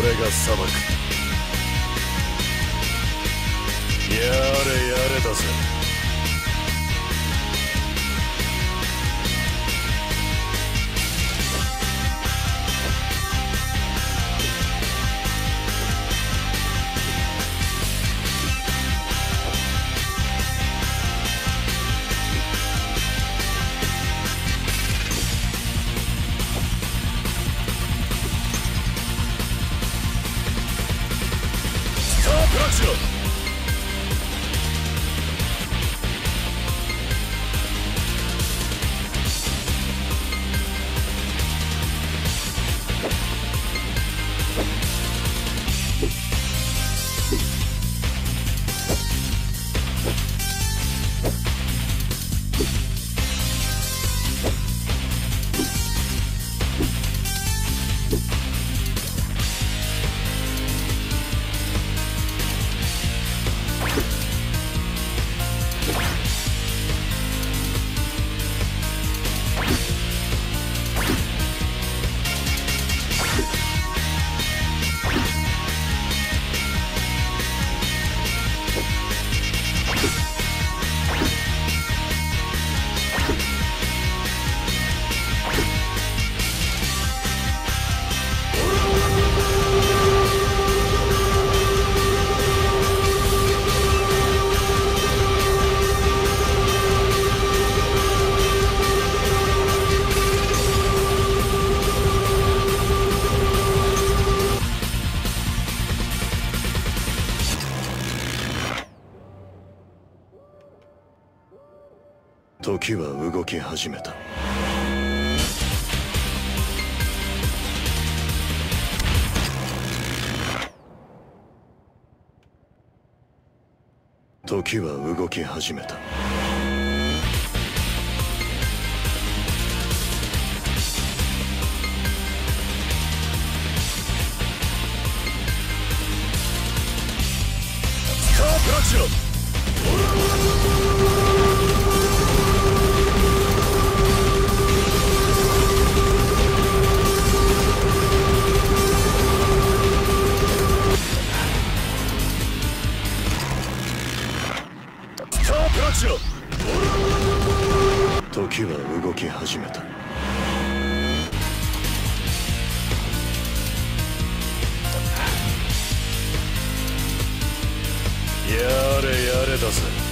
俺が裁く。やれやれだぜ。時は動き始めた。時は動き始めた。スタープラチナ時は動き始めた。やれやれだぜ。